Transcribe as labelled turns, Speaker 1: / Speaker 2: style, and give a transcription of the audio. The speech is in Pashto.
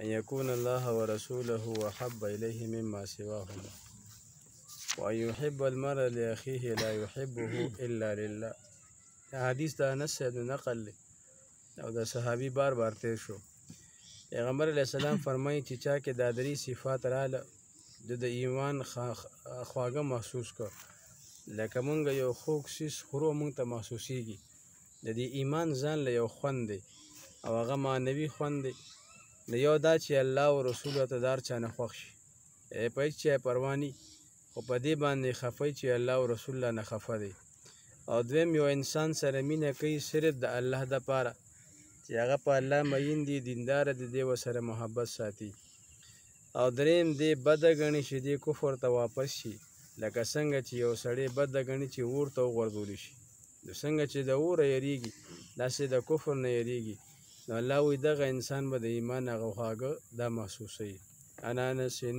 Speaker 1: ان يكون الله ورسوله وحب إليه مما سواهما وأن يحب المرء لأخيه لا يحبه إلا لله دا حدیث دا انس صاحب نقل دی او دا صحابي بار بار تیر شو پیغمبر علیه السلام فرمایي چې چا کې دا درې صفات رااله د د ایمان خواږه محسوس کړ لکه مونږ یو خوږ سیس خورو مونږ ته محسوسیږي د دې ایمان ځان له یو خوند دی او هغه معنوي خوند دی د یو دا چې الله او رسول ته دار چا نه خوښ شي ای په هیڅ چا پروا ني خو په دې باندې خفه چې الله او رسول الله نه خفه دی او دویم یو انسان سره مینه کوي صرف د الله دپاره چې هغه په الله مین دي دیندار دی دی ورسره محبت ساتي او دریم دې بده ګڼي چې دې کفر ته واپس شي لکه څنګه چې یو سړی بده ګڼي چې اور ته وغورځول شي نو څنګه چې د اوره یریږي داسې د کفر نه یریږي نو الله وی دغه انسان به د ایمان هغه خواږه دا محسوسوي انانسن